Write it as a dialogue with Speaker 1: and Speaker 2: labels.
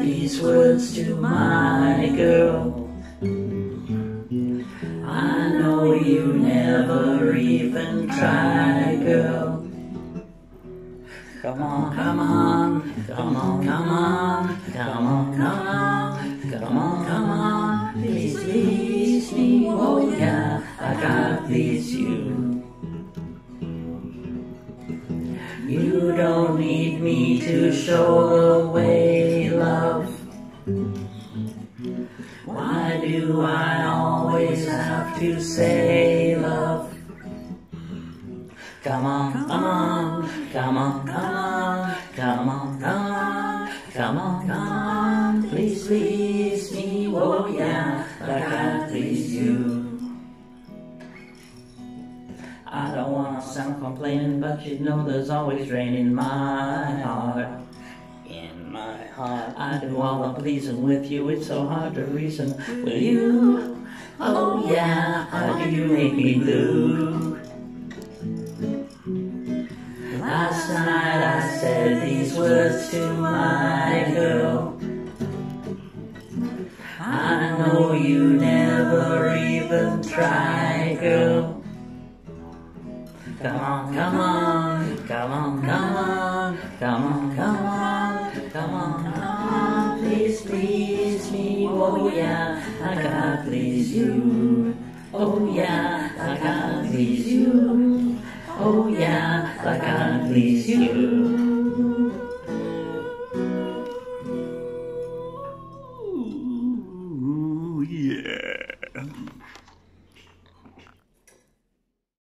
Speaker 1: these words to my girl. I know you never even try, girl. Come on, come on, come on, come on, come on, come on, come on, come on. Please, please me, oh yeah, I gotta please you. You don't need me to show the way, love. Why do I always have to say love? Come on, come on, come on, come on, come on, come on, come on, come on. Please, please me, oh yeah, like I please you. Wanna complaining, but you know there's always rain in my heart. In my heart, I do all the pleasing with you. It's so hard to reason with you. Oh yeah, how do you make me blue? Last night I said these words to my girl. I know you never even try, girl. Come on, come on, come on, come on, come on, come on, come on, come on. Please, please me, oh yeah, I gotta please you. Oh yeah, I gotta please you. Oh yeah, I gotta please you.